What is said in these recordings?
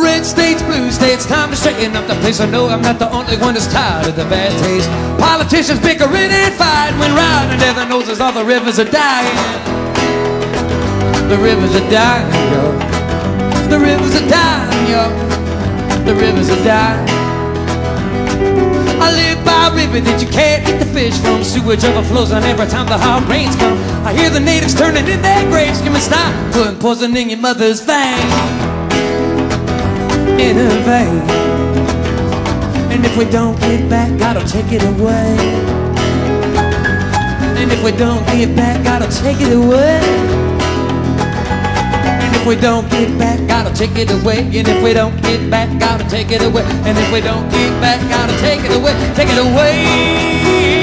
Red states, blue states, time to straighten up the place. I know I'm not the only one that's tired of the bad taste. Politicians bickering and fighting when right under their noses all the rivers are dying. The rivers are dying, yo. The rivers are dying, yo. The rivers are dying. I live by a river that you can't eat the fish from. Sewage overflows on every time the hard rains come. I hear the natives turning in their graves, Give screaming, stop putting poison in your mother's veins. In her. And if we don't get back, God'll take it away. And if we don't get back, God'll take it away. And if we don't get back, God'll take it away. And if we don't get back, God'll take it away. And if we don't get back, God'll take it away. Take it away.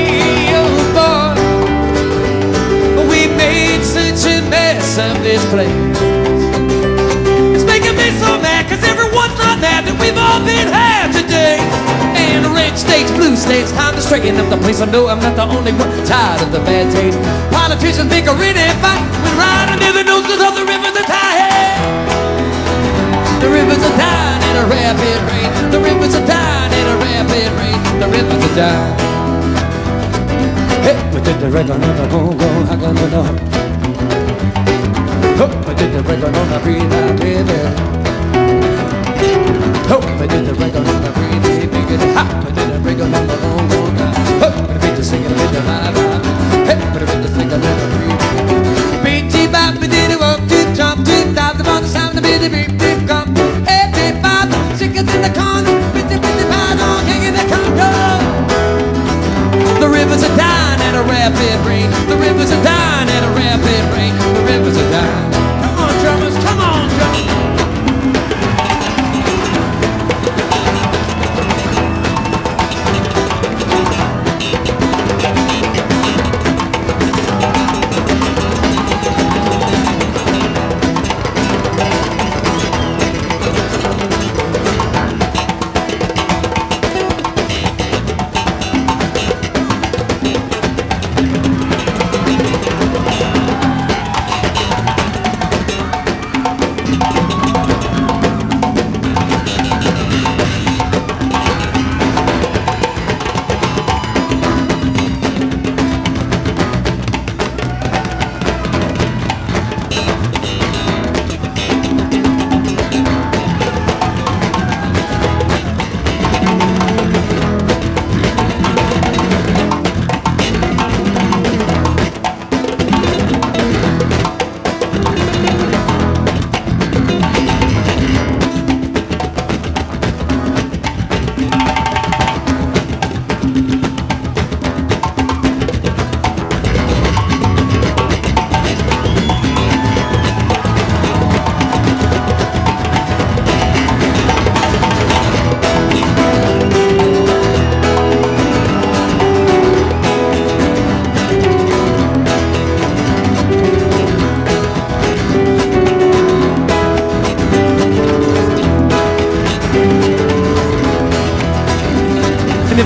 Blue time to straighten up the place. I know I'm not the only one tired of the bad taste. Politicians bickering and fight when right under the noses of the rivers are dying. The rivers are dying in a rapid rate. The rivers are dying in a rapid rate. The rivers are dying. Hey, we did the red on the go go, I gonna know. Oh, I did the red on the breathe, I breathe in the corner, the. The rivers are dying at a rapid rate. The rivers are dying at a rapid rate.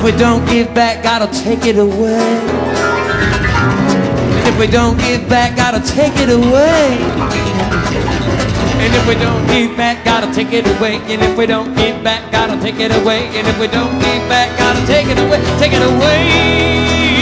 If we don't give back, God'll take it away. And if we don't give back, God'll take it away. And if we don't give back, God'll take it away. And if we don't give back, God'll take it away. And if we don't give back, God'll take it away. Take it away.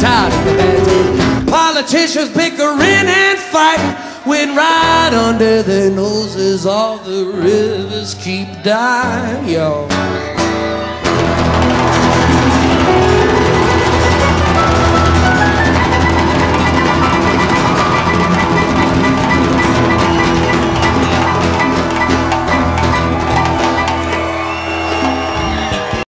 tired. Politicians bickering and fighting when right under their noses all the rivers keep dying, y'all.